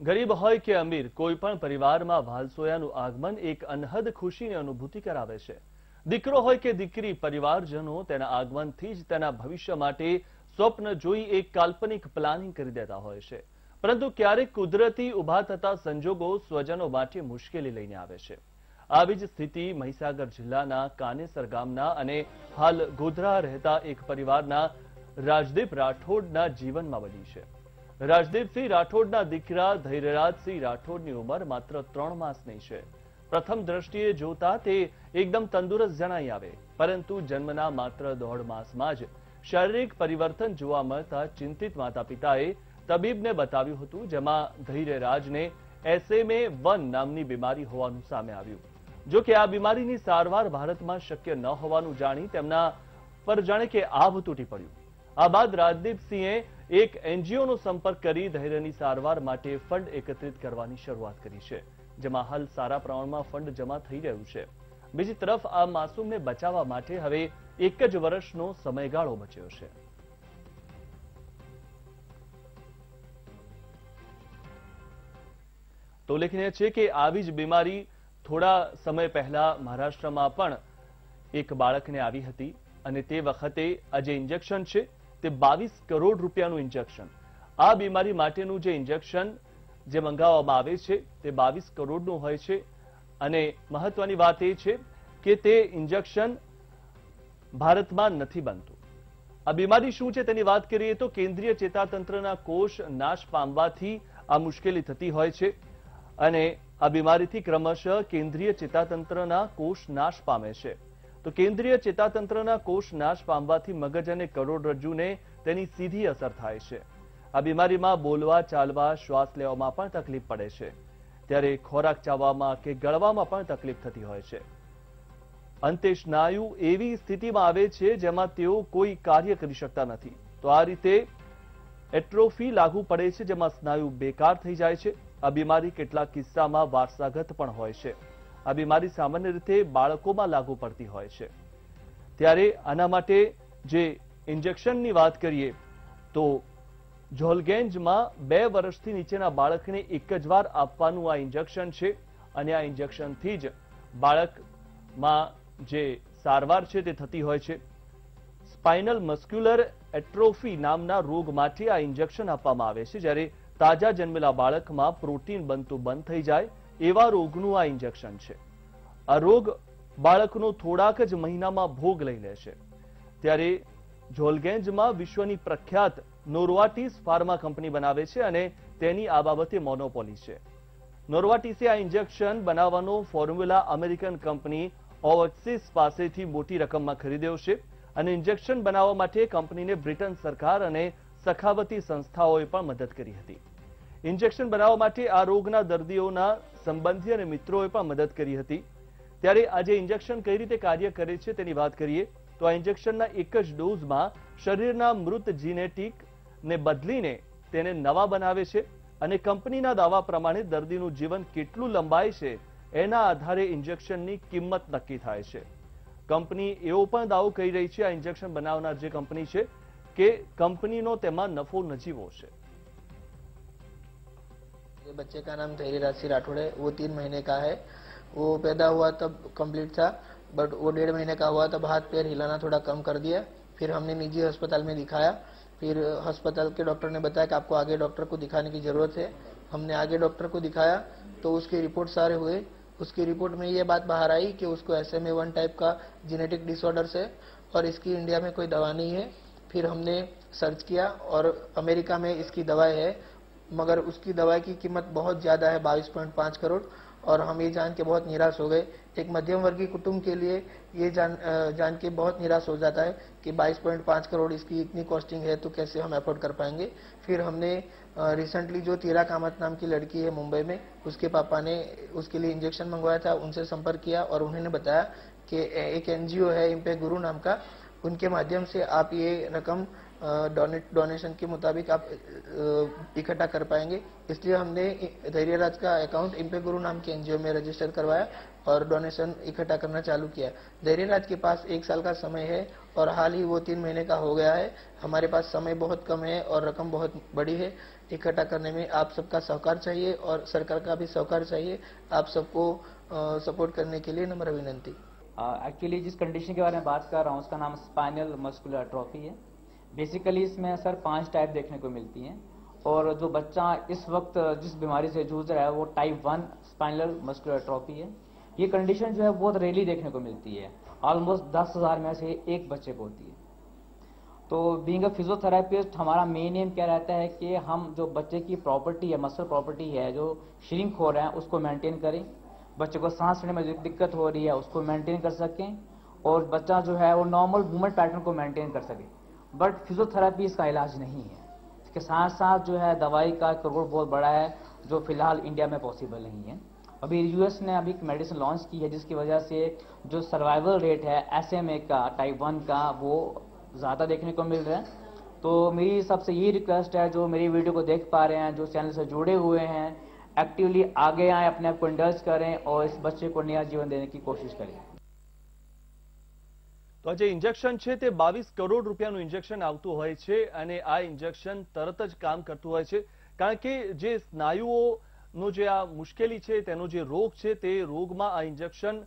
ગરીબ હોય કે અમીર, કોઈ પણ પરિવારમાં વાલસોયાનું આગમન એક અનહદ ખુશીની અનુભૂતિ કરાવે છે. દીકરો હોય કે દીકરી, પરિવારજનો તેના આગમનથી જ તેના ભવિષ્ય માટે સ્વપ્ન જોઈ એક કાલ્પનિક પ્લાનિંગ કરી દેતા હોય છે. પરંતુ ક્યારેક કુદરતી ઊભા થતા સંજોગો સ્વજનો માટે મુશ્કેલી લઈને આવે છે. આવી જ સ્થિતિ મહીસાગર જિલ્લાના કાનેસર ગામના અને હાલ ગોધરા રહેતા એક પરિવારના રાજદીપ રાઠોડના જીવનમાં બની છે. રાજદીપસિંહ રાઠોડના દીકરા ધૈર્યરાજસિંહ રાઠોડની ઉંમર માત્ર ત્રણ માસની છે. પ્રથમ દ્રષ્ટિએ જોતા તે એકદમ તંદુરસ્ત જણાઈ આવે, પરંતુ જન્મના માત્ર દોઢ માસમાં જ શારીરિક પરિવર્તન જોવા મળતા ચિંતિત માતા પિતાએ તબીબને બતાવ્યું હતું, જેમાં ધૈર્યરાજને એસએમએ વન નામની બીમારી હોવાનું સામે આવ્યું. જો કે આ બીમારીની સારવાર ભારતમાં શક્ય ન હોવાનું જાણી તેમના પર જાણે કે આભ તૂટી પડ્યું. આ બાદ રાજદીપસિંહે એક એનજીઓનો સંપર્ક કરી ધૈર્યની સારવાર માટે ફંડ એકત્રિત કરવાની શરૂઆત કરી છે, જેમાં હાલ સારા પ્રમાણમાં ફંડ જમા થઈ રહ્યું છે. બીજી તરફ, આ માસૂમને બચાવવા માટે હવે એક જ વર્ષનો સમયગાળો બચ્યો છે. તો ઉલ્લેખનીય છે કે આવી જ બીમારી થોડા સમય પહેલા મહારાષ્ટ્રમાં પણ એક બાળકને આવી હતી અને તે વખતે આ જે ઇન્જેક્શન છે. તે બાવીસ કરોડ રૂપિયાનું ઇન્જેક્શન આ બીમારી માટેનું જે ઇન્જેક્શન જે મંગાવવામાં આવે છે, તે બાવીસ કરોડનું હોય છે. અને મહત્વની વાત એ છે કે તે ઇન્જેક્શન ભારતમાં નથી બનતું. આ બીમારી શું છે તેની વાત કરીએ તો કેન્દ્રીય ચેતાતંત્રના કોષ નાશ પામવાથી આ મુશ્કેલી થતી હોય છે અને આ બીમારીથી ક્રમશઃ કેન્દ્રીય ચેતાતંત્રના કોષ નાશ પામે છે. તો કેન્દ્રીય ચેતાતંત્રના કોષ નાશ પામવાથી મગજ અને કરોડરજ્જુને તેની સીધી અસર થાય છે. આ બીમારીમાં બોલવા, ચાલવા, શ્વાસ લેવામાં પણ તકલીફ પડે છે. ત્યારે ખોરાક ચાવવામાં કે ગળવામાં પણ તકલીફ થતી હોય છે. અંતે સ્નાયુ એવી સ્થિતિમાં આવે છે જેમાં તેઓ કોઈ કાર્ય કરી શકતા નથી. તો આ રીતે એટ્રોફી લાગુ પડે છે જેમાં સ્નાયુ બેકાર થઈ જાય છે. આ બીમારી કેટલાક કિસ્સામાં વારસાગત પણ હોય છે. આ બીમારી સામાન્ય રીતે બાળકોમાં લાગુ પડતી હોય છે. ત્યારે આના માટે જે ઇન્જેક્શનની વાત કરીએ, તો જોલગેન્જમાં બે વર્ષથી નીચેના બાળકને એક જ વાર આપવાનું આ ઇન્જેક્શન છે અને આ ઇન્જેક્શનથી જ બાળકમાં જે સારવાર છે તે થતી હોય છે. સ્પાઇનલ મસ્ક્યુલર એટ્રોફી નામના રોગ માટે આ ઇન્જેક્શન આપવામાં આવે છે, જ્યારે તાજા જન્મેલા બાળકમાં પ્રોટીન બનતું બંધ થઈ જાય એવા રોગનું આ ઇન્જેક્શન છે. આ રોગ બાળકનો થોડાક જ મહિનામાં ભોગ લઈ લે છે. ત્યારે જોલગેન્જમાં વિશ્વની પ્રખ્યાત નોર્વાટીસ ફાર્મા કંપની બનાવે છે અને તેની આ બાબતે મોનોપોલી છે. નોરવાટીસે આ ઇન્જેક્શન બનાવવાનો ફોર્મ્યુલા અમેરિકન કંપની ઓવક્સિસ પાસેથી મોટી રકમમાં ખરીદ્યો છે અને ઇન્જેક્શન બનાવવા માટે કંપનીને બ્રિટન સરકાર અને સખાવતી સંસ્થાઓએ પણ મદદ કરી હતી. ઇન્જેક્શન બનાવવા માટે આ રોગના દર્દીઓના સંબંધી અને મિત્રોએ પણ મદદ કરી હતી. ત્યારે આજે ઇન્જેક્શન કઈ રીતે કાર્ય કરે છે તેની વાત કરીએ, તો આ ઇન્જેક્શનના એક જ ડોઝમાં શરીરના મૃત જીનેટિકને બદલીને તેને નવા બનાવે છે અને કંપનીના દાવા પ્રમાણે દર્દીનું જીવન કેટલું લંબાય છે એના આધારે ઇન્જેક્શનની કિંમત નક્કી થાય છે. કંપની એવો પણ દાવો કરી રહી છે, આ ઇન્જેક્શન બનાવનાર જે કંપની છે, કે કંપનીનો તેમાં નફો નજીવો છે. ये बच्चे का नाम धैर्यराज राशि राठौड़ है। वो तीन महीने का है। वो पैदा हुआ तब कंप्लीट था बट वो डेढ़ महीने का हुआ तब हाथ पैर हिलाना थोड़ा कम कर दिया। फिर हमने निजी अस्पताल में दिखाया। फिर अस्पताल के डॉक्टर ने बताया कि आपको आगे डॉक्टर को दिखाने की ज़रूरत है। हमने आगे डॉक्टर को दिखाया तो उसकी रिपोर्ट सारे हुए। उसकी रिपोर्ट में ये बात बाहर आई कि उसको S M A one type का जेनेटिक डिसऑर्डर्स है और इसकी इंडिया में कोई दवा नहीं है। फिर हमने सर्च किया और अमेरिका में इसकी दवाई है। मगर उसकी दवाई की कीमत बहुत ज़्यादा है, बाईस पॉइंट पाँच करोड़। और हम ये जान के बहुत निराश हो गए। एक मध्यम वर्गीय कुटुंब के लिए ये जान जान के बहुत निराश हो जाता है कि 22.5 करोड़ इसकी इतनी कॉस्टिंग है तो कैसे हम अफोर्ड कर पाएँगे? फिर हमने रिसेंटली जो तीरा कामत नाम की लड़की है मुंबई में, उसके पापा ने उसके लिए इंजेक्शन मंगवाया था, उनसे संपर्क किया और उन्होंने बताया कि एक एनजीओ है इम्पे गुरु नाम का। उनके माध्यम से आप ये रकम डोनेट डोनेशन के मुताबिक आप इकट्ठा कर पाएँगे। इसलिए हमने धैर्यराज का अकाउंट इम्पे गुरु नाम के एनजीओ में रजिस्टर करवाया और डोनेशन इकट्ठा करना चालू किया। धैर्यराज के पास एक साल का समय है और हाल ही वो तीन महीने का हो गया है। हमारे पास समय बहुत कम है और रकम बहुत बड़ी है। इकट्ठा करने में आप सबका सहकार चाहिए और सरकार का भी सहकार चाहिए। आप सबको सपोर्ट करने के लिए नम्र विनंती एक्चुअली जिस कंडीशन के बारे में बात कर रहा हूँ, उसका नाम स्पाइनल मस्कुलर अट्रॉफी है। बेसिकली इसमें सर पाँच टाइप देखने को मिलती हैं। और जो बच्चा इस वक्त जिस बीमारी से जूझ रहा है, वो type one spinal muscular atrophy है। ये कंडीशन जो है, बहुत रेली देखने को मिलती है। ऑलमोस्ट दस हज़ार में से एक बच्चे को होती है। तो बींग अ फिजियोथेरापिस्ट हमारा मेन एम क्या रहता है कि हम जो बच्चे की प्रॉपर्टी है मसल प्रॉपर्टी है, जो श्रिंक हो रहा है, उसको मेंटेन करें। बच्चे को सांस लेने में जो दिक्कत हो रही है, उसको मेंटेन कर सकें। और बच्चा जो है, वो नॉर्मल मूवमेंट पैटर्न को मेंटेन कर सके। बट फिजियोथेरापी इसका इलाज नहीं है। इसके साथ साथ जो है, दवाई का करोड़ बहुत बड़ा है, जो फ़िलहाल इंडिया में पॉसिबल नहीं है। अभी यूएस ने अभी एक मेडिसिन लॉन्च की है, जिसकी वजह से जो सर्वाइवल रेट है एसएमए का टाइप वन का, वो ज़्यादा देखने को मिल रहा है। तो मेरी सबसे यही रिक्वेस्ट है, जो मेरी वीडियो को देख पा रहे हैं, जो चैनल से जुड़े हुए हैं एक्टिवली आगे आए, अपने आप को इंडल्ज करें और इस बच्चे को नया जीवन देने की कोशिश करें। તો જે ઇન્જેક્શન છે તે બાવીસ કરોડ રૂપિયાનું ઇન્જેક્શન આવતું હોય છે અને આ ઇન્જેક્શન તરત જ કામ કરતું હોય છે. કારણ કે જે સ્નાયુઓનો જે આ મુશ્કેલી છે, તેનો જે રોગ છે, તે રોગમાં આ ઇન્જેક્શન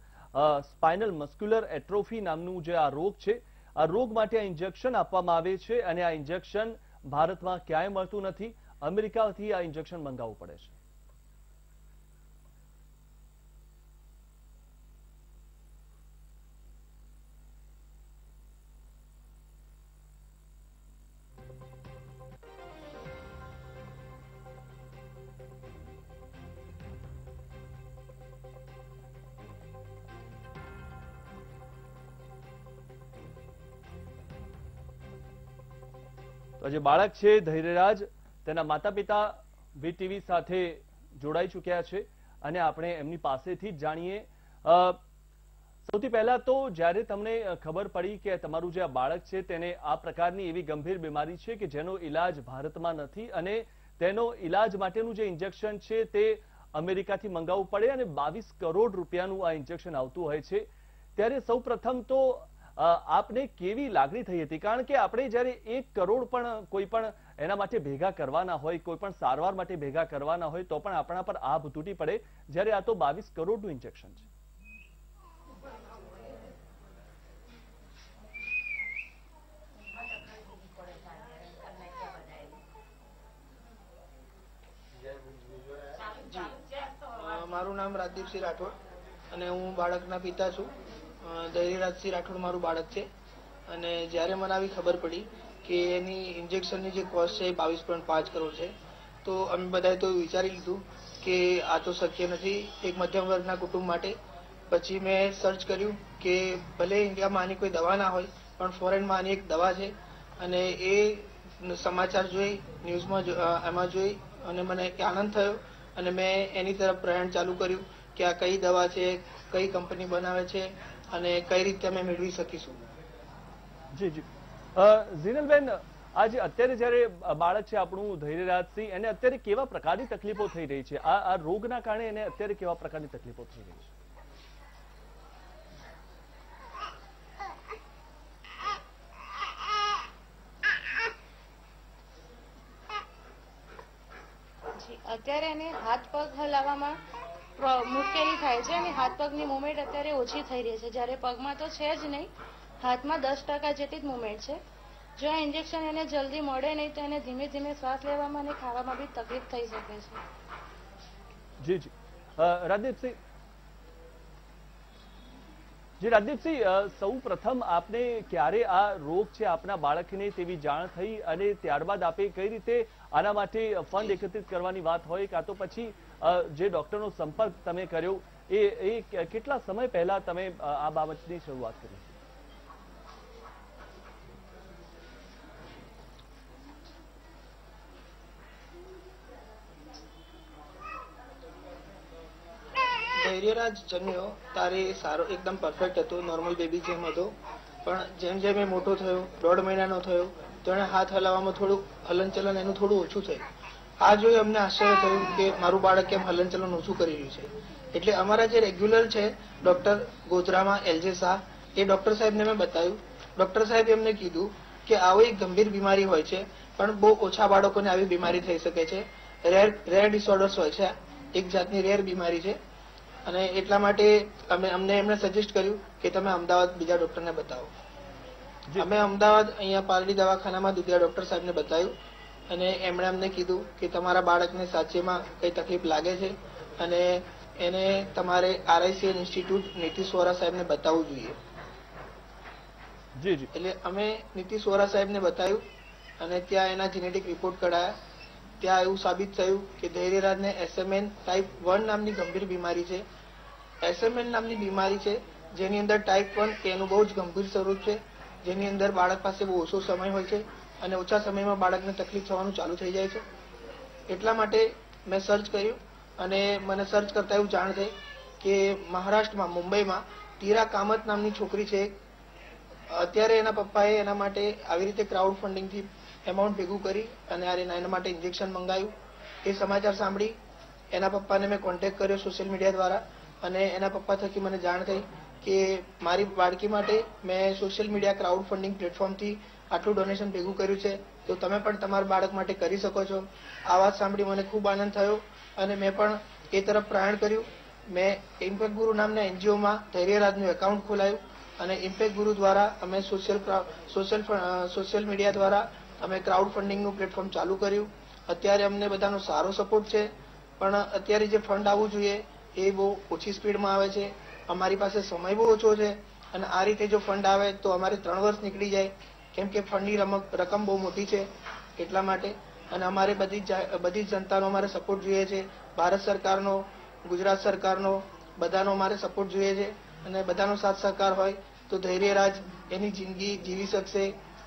સ્પાઇનલ મસ્ક્યુલર એટ્રોફી નામનું જે આ રોગ છે, આ રોગ માટે આ ઇન્જેક્શન આપવામાં આવે છે અને આ ઇન્જેક્શન ભારતમાં ક્યાંય મળતું નથી. અમેરિકાથી આ ઇન્જેક્શન મંગાવવું પડે છે. જે બાળક છે, ધૈર્યરાજ, તેના માતા પિતા વીટીવી સાથે જોડાઈ ચૂક્યા છે અને આપણે એમની પાસેથી જાણીએ. સૌથી પહેલા તો જ્યારે તમને ખબર પડી કે તમારું જે આ બાળક છે, તેને આ પ્રકારની એવી ગંભીર બીમારી છે કે જેનો ઈલાજ ભારતમાં નથી અને તેનો ઈલાજ માટેનું જે ઇન્જેક્શન છે તે અમેરિકાથી મંગાવવું પડે અને બાવીસ કરોડ રૂપિયાનું આ ઇન્જેક્શન આવતું હોય છે. ત્યારે સૌ તો આપને કેવી લાગણી થઈ હતી? કારણ કે આપણે જ્યારે એક કરોડ પણ કોઈ પણ એના માટે ભેગા કરવાના હોય, કોઈ પણ સારવાર માટે ભેગા કરવાના હોય, તો પણ આપણા પર આભ તૂટી પડે, જ્યારે આ તો બાવીસ કરોડનું ઇન્જેક્શન છે. મારું નામ રાજદીપસિંહ રાઠોડ અને હું બાળકના પિતા છું. અ, ધૈર્યરાજસિંહ રાઠોડ મારું બાળક છે. અને જ્યારે મને આવી ખબર પડી કે એની ઇન્જેક્શનની જે કોસ્ટ છે એ બાવીસ પોઈન્ટ પાંચ કરોડ છે તો અમે બધાએ તો વિચારી લીધું કે આ તો શક્ય નથી એક મધ્યમ વર્ગના કુટુંબ માટે. પછી મેં સર્ચ કર્યું કે ભલે ઇન્ડિયામાં આની કોઈ દવા ના હોય પણ ફોરેનમાં આની એક દવા છે. અને એ સમાચાર જોઈ ન્યૂઝમાં એમાં જોઈ અને મને આનંદ થયો. અને મેં એની તરફ પ્રયાણ ચાલુ કર્યું કે આ કઈ દવા છે કઈ કંપની બનાવે છે અને કઈ રીતે અમે મેળવી શકીશું? જી જી. ઝીનલબેન આજે અત્યારે જ્યારે બાળક છે આપણું ધૈર્યરાજસિંહ એને અત્યારે કેવા પ્રકારની તકલીફો થઈ રહી છે? આ આ રોગના કારણે એને અત્યારે કેવા પ્રકારની તકલીફો થઈ રહી છે? અત્યારે એને હાથ પગ હલાવવામાં મુશ્કેલી થાય છે અને હાથ પગની મુવમેન્ટ અત્યારે ઓછી થઈ રહી છે. જ્યારે પગમાં તો છે જ નહીં, હાથમાં દસ ટકા જેટલી જ મુવમેન્ટ છે. જો આ ઇન્જેક્શન એને જલ્દી મળે નહીં તો એને ધીમે ધીમે શ્વાસ લેવામાં અને ખાવામાં બી તકલીફ થઈ શકે છે. જી જી. રાજદીપસિંહ જી, રાજદીપસિંહ સૌ પ્રથમ આપને ક્યારે આ રોગ છે આપના બાળકને તેવી જાણ થઈ અને ત્યારબાદ આપે કઈ રીતે આના માટે ફંડ એકત્રિત કરવાની વાત હોય? કાં તો પછી જે ડોક્ટરનો સંપર્ક તમે કર્યો, એ કેટલા સમય પહેલા તમે આ બાબતની શરૂઆત કરી? ધૈર્યરાજ જન્મ્યો તારે સારો એકદમ પરફેક્ટ હતો નોર્મલ બેબી જેમ હતો. પણ જેમ જેમ એ મોટો થયો, દોઢ મહિનાનો થયો તો એણે હાથ હલાવવામાં થોડું હલનચલન એનું થોડું ઓછું થયું. આ જોઈ અમને આશ્ચર્ય થયું કે મારું બાળક કેમ હલનચલન ઓછું કરી રહ્યું છે. એટલે અમારા જે રેગ્યુલર છે ડોક્ટર ગોધરામાં એલજે શાહ, એ ડોક્ટર સાહેબને મેં બતાવ્યું. ડોક્ટર સાહેબે એમને કીધું કે આવો ગંભીર બીમારી હોય છે, પણ બહુ ઓછા બાળકોને આવી બીમારી થઈ શકે છે. રેર રેર ડિસઓર્ડર્સ હોય છે. એક જાતની રેર બીમારી છે. અને એટલા માટે અમે અમને એમણે સજેસ્ટ કર્યું કે તમે અમદાવાદ બીજા ડોક્ટરને બતાવો. અમે અમદાવાદ અહીંયા પારડી દવાખાનામાં દુધિયા ડોક્ટર સાહેબને બતાવ્યું અને એમણે અમને કીધું કે તમારા બાળકને સાચેમાં કઈ તકલીફ લાગે છે અને એને તમારે આરઆઈસીએન ઇન્સ્ટિટ્યૂટ નીતિશ વોરા સાહેબને બતાવવું જોઈએ. જી જી. એટલે અમે નીતિશ વોરા સાહેબને બતાવ્યું અને ત્યાં એના જેનેટિક રિપોર્ટ કઢાયા. ત્યાં એવું સાબિત થયું કે ધૈર્યરાજને એસએમએન ટાઈપ વન નામની ગંભીર બીમારી છે. એસએમએન નામની બીમારી છે, જેની અંદર ટાઈપ વન એનું બહુ જ ગંભીર સ્વરૂપ છે. જેની અંદર બાળક પાસે બહુ ઓછો સમય હોય છે અને ઓછા સમયમાં બાળકને તકલીફ થવાનું ચાલુ થઈ જાય છે. એટલા માટે મેં સર્ચ કર્યું અને મને સર્ચ કરતા એવું જાણ થઈ કે મહારાષ્ટ્રમાં, મુંબઈમાં તીરા કામત નામની છોકરી છે. અત્યારે એના પપ્પાએ એના માટે આવી રીતે ક્રાઉડ ફંડિંગથી એમાઉન્ટ ભેગું કરી અને આ એના એના માટે ઇન્જેક્શન મંગાવ્યું એ સમાચાર સાંભળી એના પપ્પાને મેં કોન્ટેક્ટ કર્યો સોશિયલ મીડિયા દ્વારા અને એના પપ્પા થકી મને જાણ થઈ કે મારી બાળકી માટે મેં સોશિયલ મીડિયા ક્રાઉડ ફંડિંગ પ્લેટફોર્મથી આટલું ડોનેશન ભેગું કર્યું છે. તો તમે પણ તમારા બાળક માટે કરી શકો છો. આ વાત સાંભળી મને ખૂબ આનંદ થયો અને મેં પણ એ તરફ પ્રયાણ કર્યું. મેં ઇમ્પેક્ટ ગુરુ નામના એનજીઓમાં ધૈર્યરાજનું એકાઉન્ટ ખોલાયું અને ઇમ્પેક્ટ ગુરુ દ્વારા અમે સોશિયલ સોશિયલ સોશિયલ મીડિયા દ્વારા અમે ક્રાઉડ ફંડિંગનું પ્લેટફોર્મ ચાલુ કર્યું. અત્યારે અમને બધાનો સારો સપોર્ટ છે. પણ અત્યારે જે ફંડ આવવું જોઈએ, એ બહુ ઓછી સ્પીડમાં આવે છે. અમારી પાસે સમય બહુ ઓછો છે અને આ રીતે જો ફંડ આવે તો અમારે ત્રણ વર્ષ નીકળી જાય. કેમ કે ફંડની રકમ બહુ મોટી છે એટલા માટે. અને અમારે બધી બધી જનતાનો અમારે સપોર્ટ જોઈએ છે. ભારત સરકારનો, ગુજરાત સરકારનો, બધાનો અમારે સપોર્ટ જોઈએ છે. અને બધાનો સાથ સહકાર હોય તો ધૈર્યરાજ એની જિંદગી જીવી શકશે.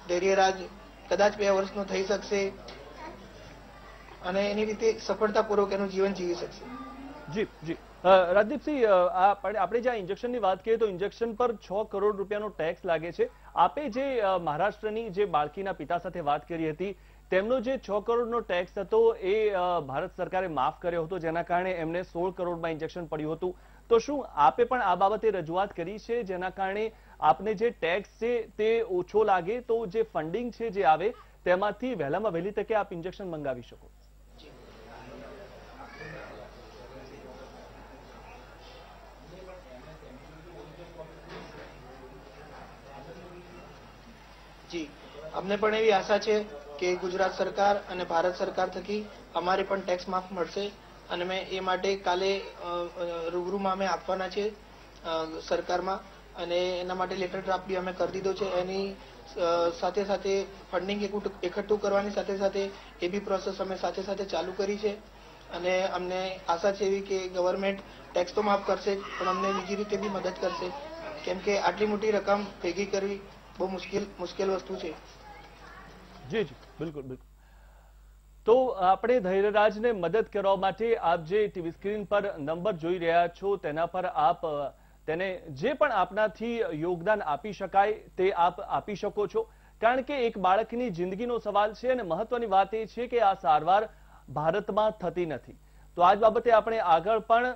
ધૈર્યરાજ કદાચ બે વર્ષનો થઈ શકશે અને એની રીતે સફળતાપૂર્વક એનું જીવન જીવી શકશે. જી જી. રાજદીપસિંહ આપણે જ્યાં ઇન્જેક્શનની વાત કરીએ તો ઇન્જેક્શન પર છ કરોડ રૂપિયાનો ટેક્સ લાગે છે. આપે જે મહારાષ્ટ્રની જે બાળકીના પિતા સાથે વાત કરી હતી, તેમનો જે છ કરોડનો ટેક્સ હતો એ ભારત સરકારે માફ કર્યો હતો, જેના કારણે એમને સોળ કરોડમાં ઇન્જેક્શન પડ્યું હતું. તો શું આપે પણ આ બાબતે રજૂઆત કરી છે? જેના કારણે આપને જે ટેક્સ છે તે ઓછો લાગે તો જે ફંડિંગ છે જે આવે, તેમાંથી વહેલામાં વહેલી તકે આપ ઇન્જેક્શન મંગાવી શકો. જી. અમને પણ એવી આશા છે કે ગુજરાત સરકાર અને ભારત સરકાર થકી અમારે પણ ટેક્સ માફ મળશે અને મેં એ માટે કાલે રૂબરૂમાં અમે આપવાના છે સરકારમાં. અને એના માટે લેટર ડ્રાફ્ટ બી અમે કરી દીધો છે. એની સાથે સાથે ફંડિંગ એકઠું કરવાની સાથે સાથે એ બી પ્રોસેસ અમે સાથે સાથે ચાલુ કરી છે. અને અમને આશા છે એવી કે ગવર્મેન્ટ ટેક્સ તો માફ કરશે, પણ અમને બીજી રીતે બી મદદ કરશે. કેમ કે આટલી મોટી રકમ ભેગી કરવી બહુ મુશ્કેલ મુશ્કેલ વસ્તુ છે. જી જી. બિલકુલ બિલકુલ. તો આપણે ધૈર્યરાજને મદદ કરવા માટે આપ જે ટીવી સ્ક્રીન પર નંબર જોઈ રહ્યા છો, તેના પર આપ તેને જે પણ આપનાથી યોગદાન આપી શકાય તે આપ આપી શકો છો. કારણ કે એક બાળકની જિંદગીનો સવાલ છે અને મહત્વની વાત એ છે કે આ સારવાર ભારતમાં થતી નથી. તો આ જ બાબતે આપણે આગળ પણ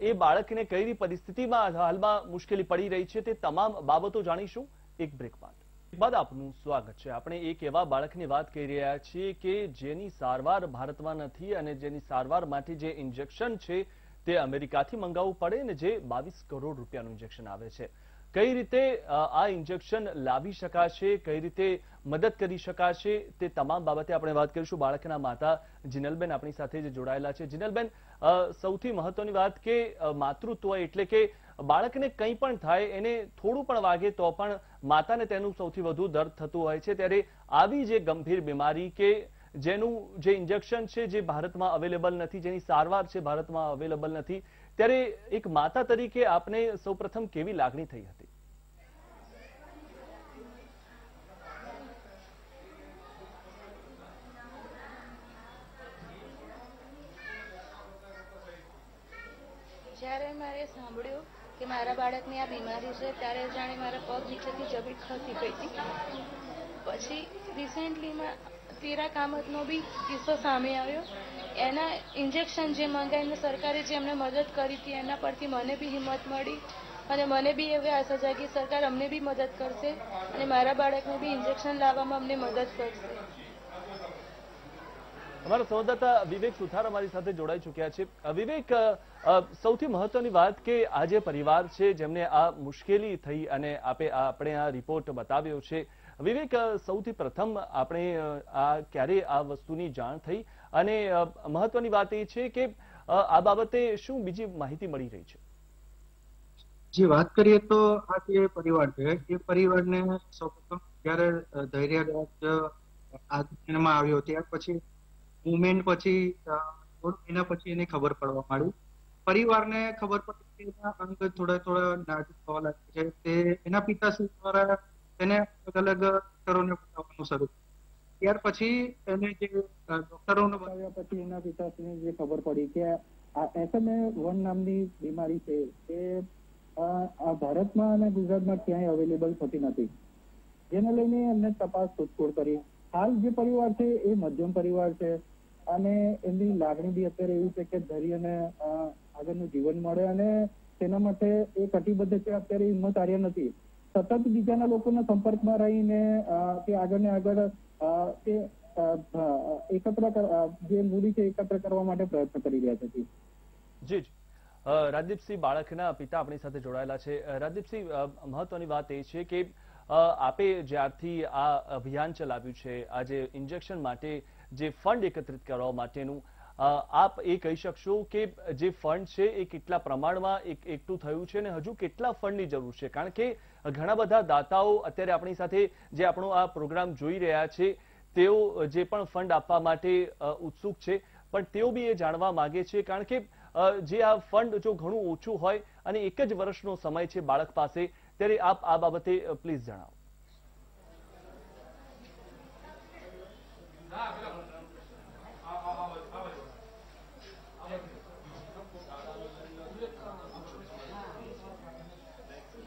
એ બાળકને કઈ પરિસ્થિતિમાં હાલમાં મુશ્કેલી પડી રહી છે તે તમામ બાબતો જાણીશું. એક બ્રેક બાદ. બાદ આપનું સ્વાગત છે. આપણે એક એવા બાળકની વાત કરી રહ્યા છીએ કે જેની સારવાર ભારતમાં નથી અને જેની સારવાર માટે જે ઇન્જેક્શન છે તે અમેરિકાથી મંગાવવું પડે ને જે બાવીસ કરોડ રૂપિયાનું ઇન્જેક્શન આવે છે. કઈ રીતે આ ઇન્જેક્શન લાવી શકાશે, કઈ રીતે મદદ કરી શકાશે, તે તમામ બાબતે આપણે વાત કરીશું. બાળકના માતા જિનલબેન આપણી સાથે જે જોડાયેલા છે. જિનલબેન સૌથી મહત્વની વાત કે માતૃત્વ એટલે કે બાળકને કંઈ પણ થાય, એને થોડું પણ વાગે તો પણ માતાને તેનું સૌથી વધુ દર્દ થતું હોય છે. ત્યારે આવી જે ગંભીર બીમારી કે જેનું જે ઇન્જેક્શન છે જે ભારતમાં અવેલેબલ નથી, જેની સારવાર છે ભારતમાં અવેલેબલ નથી, ત્યારે એક માતા તરીકે આપને સૌપ્રથમ કેવી લાગણી થઈ હતી? જ્યારે મારે સાંભળ્યું કે મારા બાળકની આ બીમારી છે, ત્યારે જાણે મારા પગ નીચેથી જમીન ખસી ગઈ હતી. પછી રિસેન્ટલીમાં તેરા કામતનો બી કિસ્સો સામે આવ્યો. એના ઇન્જેક્શન જે મંગાવીને સરકારે જે અમને મદદ કરી હતી, એના પરથી મને બી હિંમત મળી અને મને બી એવી આશા જાગી, સરકાર અમને બી મદદ કરશે અને મારા બાળકને બી ઇન્જેક્શન લાવવામાં અમને મદદ કરશે. અમારા સંવાદદાતા વિવેક સુથાર અમારી સાથે જોડાઈ ચૂક્યા છે. વિવેક સૌથી મહત્વની વાત કે આ જે પરિવાર છે જેમને આ મુશ્કેલી થઈ અને આપે, આપણે આ રિપોર્ટ બતાવ્યો છે. વિવેક સૌથી પ્રથમ આપણે આ ક્યારે આ વસ્તુની જાણ થઈ અને મહત્વની વાત એ છે કે આ બાબતે શું બીજી માહિતી મળી રહી છે? જે વાત કરીએ તો આ જે પરિવાર છે એ પરિવારને સૌપ્રથમ જ્યારે ધૈર્યરાજ આ દુનિયામાં આવ્યો ત્યાર પછી મુવમેન્ટ પછી અ, મહિના પછી એને ખબર પડવા માંડી. પરિવારને ખબર પડી કે અંગ થોડા થોડા નાજુક થવા લાગે છે. તે એના પિતાશ્રી દ્વારા તેને અલગ અલગ ડોક્ટરોને બતાવવાનું શરૂ ત્યાર પછી એને જે ડોક્ટરોને બતાવ્યા પછી એના પિતાશ્રીને જે ખબર પડી કે આ એસએમએ વન નામની બીમારી છે એ આ ભારતમાં અને ગુજરાતમાં ક્યાંય અવેલેબલ થતી નથી. જેને લઈને એમને તપાસ શોધખોળ કરી. હાલ જે પરિવાર છે એ મધ્યમ પરિવાર છે અને એમની લાગણી બી અત્યારે એવી છે કે ધૈર્યને આગળનું જીવન મળે અને તેના માટે એ કટિબદ્ધ છે, અત્યારે હિંમત હાર્યા નથી. સતત બીજાના લોકોના સંપર્કમાં રહીને તે આગળ ને આગળ તે એકત્ર જે મૂડી છે એકત્ર કરવા માટે પ્રયત્ન કરી રહ્યા છે. જી રાજદીપસિંહ બાળકના પિતા આપણી સાથે જોડાયેલા છે. રાજદીપસિંહ મહત્વની વાત એ છે કે આપે જ્યારથી આ અભિયાન ચલાવ્યું છે આ જે ઇન્જેક્શન માટે જે ફંડ એકત્રિત કરવા માટેનું આપ એ કહી શકશો કે જે ફંડ છે એ કેટલા પ્રમાણમાં એક, એકઠું થયું છે અને હજુ કેટલા ફંડની જરૂર છે? કારણ કે ઘણા બધા દાતાઓ અત્યારે આપણી સાથે જે આપણો આ પ્રોગ્રામ જોઈ રહ્યા છે, તેઓ જે પણ ફંડ આપવા માટે ઉત્સુક છે, પણ તેઓ બી એ જાણવા માંગે છે, કારણ કે જે આ ફંડ જો ઘણું ઓછું હોય અને એક જ વર્ષનો સમય છે બાળક પાસે, ત્યારે આપ આ બાબતે પ્લીઝ જણાવો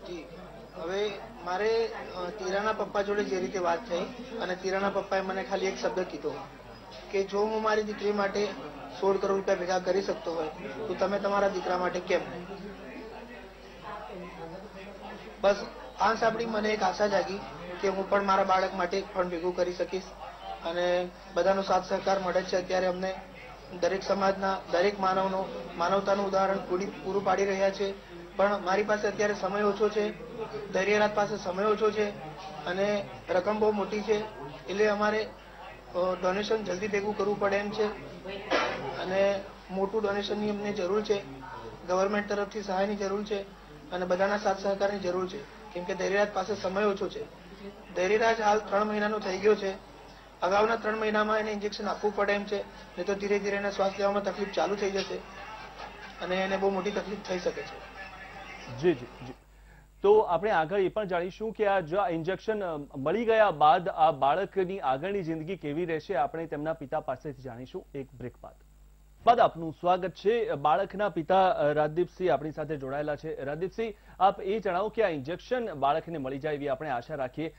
જી હવે મારે અ, તીરાના પપ્પા જોડે જે રીતે વાત થઈ અને તીરાના પપ્પાએ મને ખાલી એક શબ્દ કીધો કે જો હું મારી દીકરી માટે સોળ કરોડ રૂપિયા ભેગા કરી શકતો હોય, તો તમે તમારા દીકરા માટે કેમ? બસ, આ સાંભળી મને એક આશા જાગી કે હું પણ મારા બાળક માટે ફંડ ભેગું કરી શકીશ અને બધાનો સાથ સહકાર મળે છે. અત્યારે અમને દરેક સમાજના, દરેક માનવનો, માનવતાનું ઉદાહરણ પૂરી- પાડી રહ્યા છે. પણ મારી પાસે અત્યારે સમય ઓછો છે. ધૈર્યરાજ પાસે સમય ઓછો છે અને રકમ બહુ મોટી છે, એટલે અમારે ડોનેશન જલ્દી ભેગું કરવું પડે એમ છે. અને મોટું ડોનેશનની અમને જરૂર છે ગવર્મેન્ટ તરફથી સહાયની જરૂર છે અને બધાના સાથ સહકારની જરૂર છે. કેમ કે ધૈર્યરાજ પાસે સમય ઓછો છે. ધૈર્યરાજ હાલ ત્રણ મહિનાનો થઈ ગયો છે. અગાઉના ત્રણ મહિનામાં એને ઇન્જેક્શન આપવું પડે એમ છે, નહીં તો ધીરે ધીરે એને શ્વાસ લેવામાં તકલીફ ચાલુ થઈ જશે અને એને બહુ મોટી તકલીફ થઈ શકે છે. જી જી. તો આપણે આગળ એ પણ જાણીશું કે આ જો આ ઇન્જેક્શન મળી ગયા બાદ આ બાળકની આગળની જિંદગી કેવી રહેશે, આપણે તેમના પિતા પાસેથી જાણીશું. એક બ્રેક બાદ. બાદ આપનું સ્વાગત છે. બાળકના પિતા રાજદીપસિંહ આપણી સાથે જોડાયેલા છે. રાજદીપસિંહ, આપ એ જણાવો કે આ ઇન્જેક્શન બાળકને મળી જાય એવી આપણે આશા રાખીએ.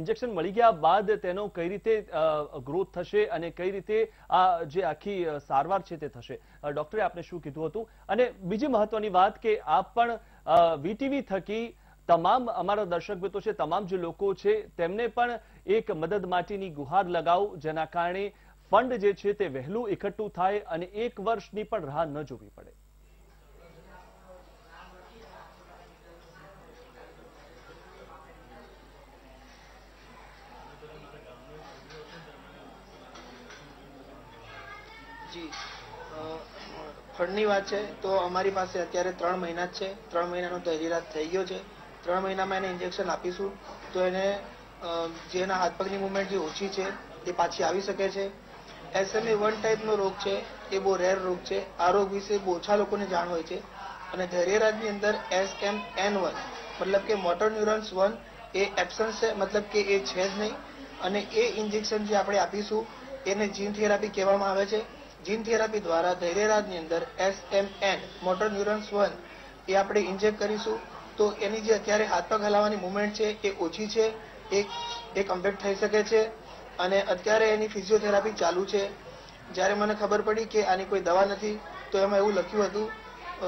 ઇન્જેક્શન મળી ગયા બાદ તેનો કઈ રીતે ગ્રોથ થશે અને કઈ રીતે આ જે આખી સારવાર છે તે થશે? ડોક્ટરે આપને શું કીધું હતું? અને બીજી મહત્વની વાત કે આપ પણ વીટીવી થકી તમામ અમારા દર્શક મિત્રો છે, તમામ જે લોકો છે, તેમને પણ એક મદદ માટેની ગુહાર લગાવો, જેના કારણે ફંડ જે છે તે વહેલું એકઠું થાય અને એક વર્ષની પણ રાહ ન જોવી પડે. જી ફંડની વાત છે તો અમારી પાસે અત્યારે ત્રણ મહિના જ છે. ત્રણ મહિનાનો તહેરીરાત થઈ ગયો છે. ત્રણ મહિનામાં એને ઇન્જેક્શન આપીશું. તો એને અ, જે હાથ પગની મુવમેન્ટ જે ઓછી છે તે પાછી આવી શકે છે. એસએમએ વન ટાઈપનો રોગ છે, એ બહુ રેર રોગ છે. આ રોગ વિશે બહુ ઓછા લોકોને જાણ હોય છે. અને ધૈર્યરાજની અંદર એસ એમ એન વન મતલબ કે મોટર ન્યુરોન્સ વન એ એબસન્સ છે, મતલબ કે એ છે જ નહીં. અને એ ઇન્જેક્શન જે આપણે આપીશું, એને જીન થેરાપી કહેવામાં આવે છે. જીન થેરાપી દ્વારા ધૈર્યરાજની અંદર S M N motor neurons one એ આપણે ઇન્જેક્ટ કરીશું. તો એની જે અત્યારે હાથ પગ હલાવવાની મુવમેન્ટ છે, એ ઓછી છે. એ કમ્પ્લીટ થઈ શકે છે. અને અત્યારે એની ફિઝિયોથેરાપી ચાલુ છે. જ્યારે મને ખબર પડી કે આની કોઈ દવા નથી, તો એમાં એવું લખ્યું હતું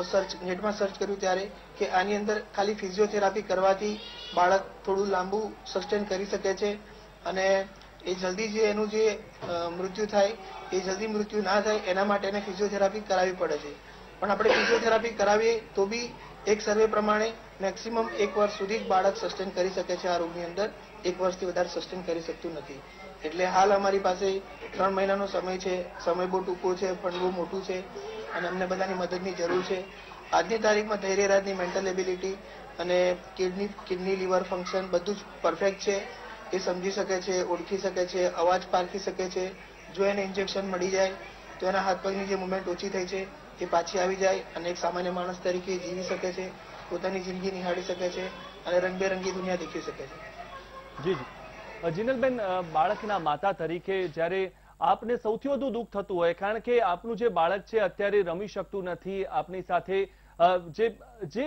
સર્ચ નેટમાં સર્ચ કર્યું ત્યારે કે આની અંદર ખાલી ફિઝિયોથેરાપી કરવાથી બાળક થોડું લાંબુ સસ્ટેન કરી શકે છે અને એ જલ્દી જે એનું જે મૃત્યુ થાય, એ જલ્દી મૃત્યુ ના થાય, એના માટે એને ફિઝિયોથેરાપી કરાવવી પડે છે. પણ આપણે ફિઝિયોથેરાપી કરાવીએ તો બી એક સર્વે પ્રમાણે મેક્સિમમ એક વર્ષ સુધી જ બાળક સસ્ટેન કરી શકે છે આ રોગની અંદર. એક વર્ષથી વધારે સસ્ટેન કરી શકતું નથી. એટલે હાલ અમારી પાસે ત્રણ મહિનાનો સમય છે. સમય બહુ ટૂંકો છે, પણ બહુ મોટું છે અને અમને બધાની મદદની જરૂર છે. આજની તારીખમાં ધૈર્યરાજની મેન્ટલ એબિલિટી અને કિડની કિડની લીવર ફંક્શન બધું જ પરફેક્ટ છે. એ સમજી શકે છે, ઓળખી શકે છે, અવાજ પારખી શકે છે. જો એને ઇન્જેક્શન મળી જાય, તો એના હાથ પગની જે મુવમેન્ટ ઓછી થઈ છે, એ પાછી આવી જાય અને એક સામાન્ય માણસ તરીકે જીવી શકે છે, પોતાની જિંદગી નિહાળી શકે છે અને રંગબેરંગી દુનિયા દેખી શકે છે. જી જી. જીનલબેન બાળકના માતા તરીકે જ્યારે આપને સૌથી વધુ દુઃખ થતું હોય, કારણ કે આપનું જે બાળક છે અત્યારે રમી શકતું નથી, આપની સાથે જે જે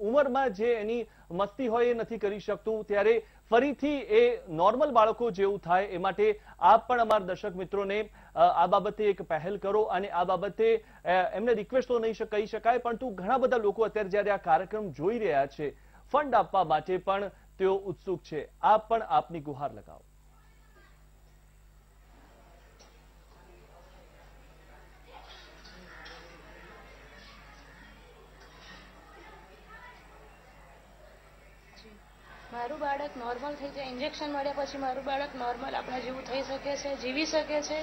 ઉંમરમાં જે એની મસ્તી હોય એ નથી કરી શકતું, ત્યારે ફરીથી એ નોર્મલ બાળકો જેવું થાય, એ માટે આપ પણ અમારા દર્શક મિત્રોને આ બાબતે એક પહેલ કરો અને આ બાબતે એમને રિક્વેસ્ટ તો નહીં કહી શકાય, પરંતુ ઘણા બધા લોકો અત્યારે જ્યારે આ કાર્યક્રમ જોઈ રહ્યા છે, ફંડ આપવા માટે પણ તેઓ ઉત્સુક છે. આપ પણ આપની ગુહાર લગાવો. મારું બાળક નોર્મલ થઈ જાય, ઇન્જેક્શન મળ્યા પછી મારું બાળક નોર્મલ આપણા જેવું થઈ શકે છે, જીવી શકે છે,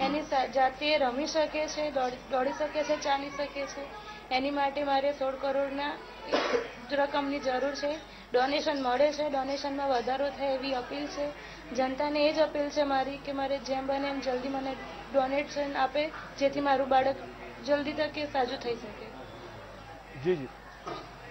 એની જાતે રમી શકે છે દોડી શકે છે, ચાલી શકે છે. એની માટે મારે સોળ કરોડના રકમની જરૂર છે. ડોનેશન મળે છે. ડોનેશનમાં વધારો થાય એવી અપીલ છે. જનતાને એ જ અપીલ છે મારી કે મારે જેમ બને એમ જલ્દી મને ડોનેશન આપે, જેથી મારું બાળક જલ્દી તકે, સાજું થઈ શકે. જી જી.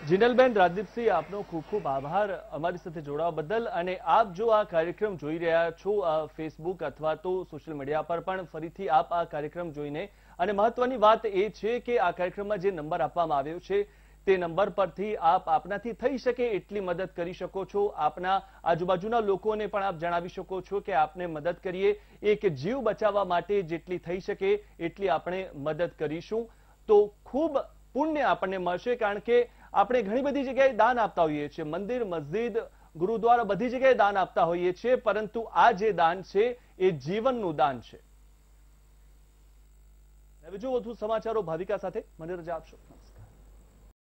જીનલબેન, રાજદીપસિંહ, આપનો ખૂબ ખૂબ આભાર અમારી સાથે જોડાવા બદલ. અને આપ જો આ કાર્યક્રમ જોઈ રહ્યા છો ફેસબુક અથવા તો સોશિયલ મીડિયા પર પણ ફરીથી આપ આ કાર્યક્રમ જોઈને અને મહત્વની વાત એ છે કે આ કાર્યક્રમમાં જે નંબર આપવામાં આવ્યો છે, તે નંબર પરથી આપ આપનાથી થઈ શકે એટલી મદદ કરી શકો છો. આપના આજુબાજુના લોકોને પણ આપ જણાવી શકો છો કે આપને મદદ કરીએ. એક જીવ બચાવવા માટે જેટલી થઈ શકે એટલી આપણે મદદ કરીશું. તો ખૂબ પુણ્ય આપણને મળશે, કારણ કે આપણે ઘણી બધી જગ્યાએ દાન આપતા હોઈએ છીએ. મંદિર, મસ્જિદ, ગુરુદ્વારા બધી જગ્યાએ દાન આપતા હોઈએ છીએ, પરંતુ આ જે દાન છે એ જીવનનું દાન છે. બીજું વધુ સમાચારો ભાવિકા સાથે. મને રજા આપશો.